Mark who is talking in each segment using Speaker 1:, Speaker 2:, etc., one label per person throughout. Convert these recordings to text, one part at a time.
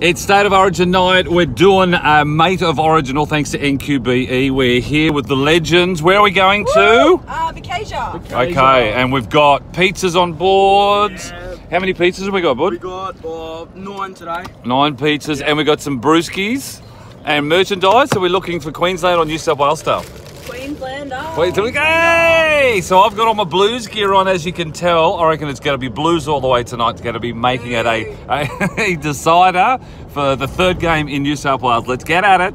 Speaker 1: It's State of Origin night. We're doing a Mate of Original thanks to NQBE. We're here with the legends. Where are we going to?
Speaker 2: Uh, Bucasia.
Speaker 1: Okay, and we've got pizzas on board.
Speaker 3: Yeah.
Speaker 1: How many pizzas have we got, bud?
Speaker 3: We got uh, nine today.
Speaker 1: Nine pizzas, and we've got some brewskis and merchandise. So we're looking for Queensland or New South Wales stuff.
Speaker 2: Queenslander.
Speaker 1: Wait, okay. So I've got all my blues gear on, as you can tell. I reckon it's going to be blues all the way tonight. It's going to be making it a, a, a decider for the third game in New South Wales. Let's get at it.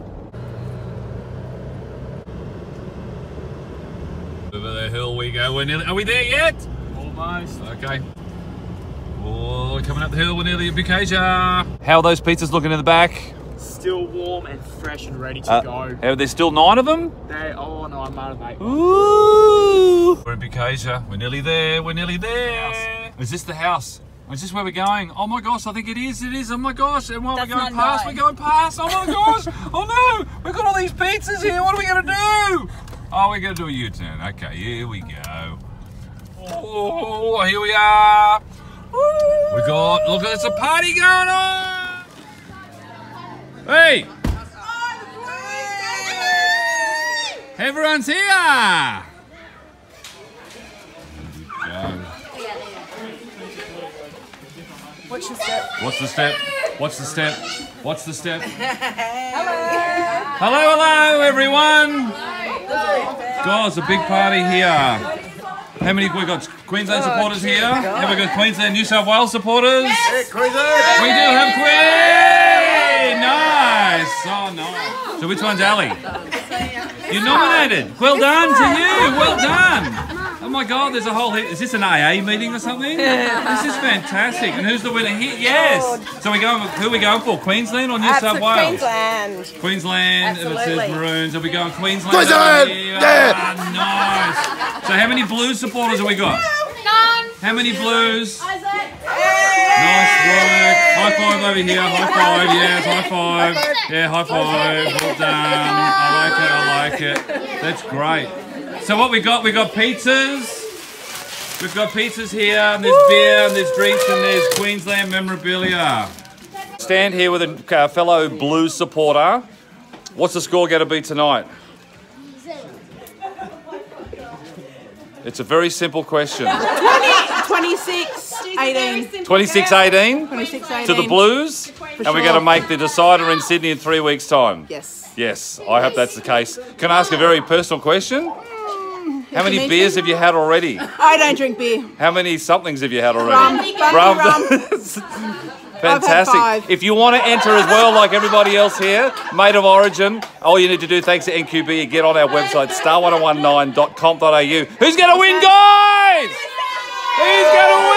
Speaker 1: Over the hill we go. We're nearly. Are we there yet?
Speaker 3: Almost.
Speaker 1: Okay. Oh, we're coming up the hill. We're nearly at Bucasia. How are those pizzas looking in the back?
Speaker 3: Still warm and fresh and ready to
Speaker 1: Uh,
Speaker 3: go.
Speaker 1: Are there still nine of them?
Speaker 3: They, oh no, I'm out of mate.
Speaker 1: Ooh. We're in Bucasia. We're nearly there. We're nearly there. Is this the house? Is this where we're going? Oh my gosh, I think it is. It is. Oh my gosh. And while
Speaker 2: That's
Speaker 1: we're going past,
Speaker 2: right.
Speaker 1: we're going past. Oh my gosh. oh no. We've got all these pizzas here. What are we going to do? Oh, we're going to do a U turn. Okay, here we go. Oh, here we are. We got, look, there's a party going on. Hey, everyone's here.
Speaker 2: What's your step?
Speaker 1: What's the step? What's the step? What's the step? hello. Hello, hello, everyone. God, it's a big party here. How many we got? Queensland supporters here. Have we got Queensland, New South Wales supporters? Yes. We do have Queen. Nice. Oh, nice. So which one's Ali? You're nominated. Well done to you. Well done. Oh my God, there's a whole heap. Is this an AA meeting or something? This is fantastic. And who's the winner here? Yes. So we going. Who are we going for? Queensland or New South Wales?
Speaker 2: Queensland.
Speaker 1: Queensland, if it says
Speaker 2: Absolutely.
Speaker 1: Maroons, are we going Queensland?
Speaker 4: Queensland!
Speaker 1: over?
Speaker 4: Yeah!
Speaker 1: Ah, nice. So how many Blues supporters have we got?
Speaker 5: None.
Speaker 1: How many Blues?
Speaker 5: Isaac.
Speaker 1: Nice work. High five over here. High five. Yes, high five. Yeah, high five. Well done. I like it. I like it. That's great. So what we got? We got pizzas. We've got pizzas here, and there's beer, and there's drinks, and there's Queensland memorabilia. Stand here with a uh, fellow Blues supporter. What's the score going to be tonight? It's a very simple question.
Speaker 2: 26, 18.
Speaker 1: 26 18
Speaker 2: 26, 18.
Speaker 1: to the Blues, and we're going to make the decider in Sydney in three weeks' time.
Speaker 2: Yes.
Speaker 1: Yes, I hope that's the case. Can I ask a very personal question? Mm, How many beers have you had already?
Speaker 2: I don't drink beer.
Speaker 1: How many somethings have you had already?
Speaker 2: Rum. Rum.
Speaker 1: rum.
Speaker 2: Fantastic.
Speaker 1: If you want to enter as well, like everybody else here, Mate of Origin, all you need to do, thanks to NQB, get on our website, star1019.com.au. Who's going to win, guys? Who's going to win?